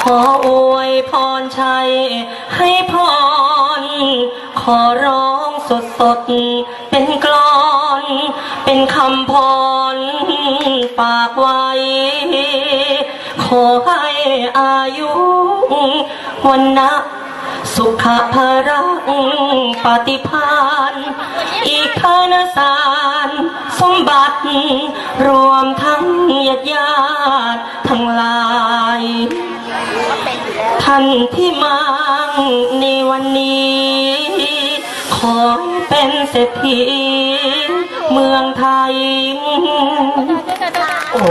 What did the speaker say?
ขออวยพรชัย ให้พร ขอร้องสดสดเป็นกลอน เป็นคำพรฝากไว้ ขอให้อายุวันนะสุขภารังปฏิพานอีกทานสาร สมบัติ รวมทั้งญาติญาติ ท่านที่มาในวันนี้ ขอให้เป็นเศรษฐีเมืองไทย โอ้